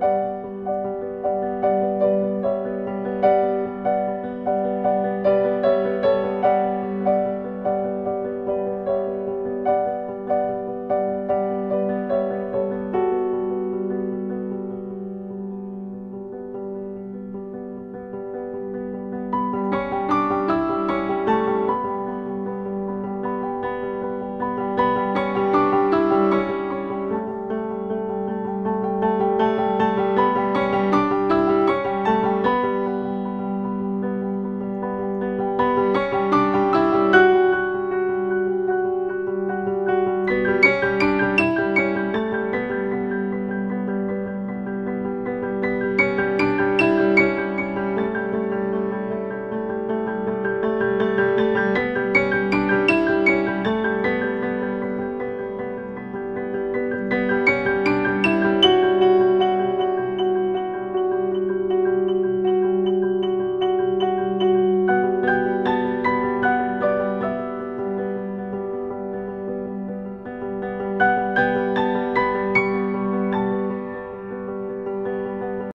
you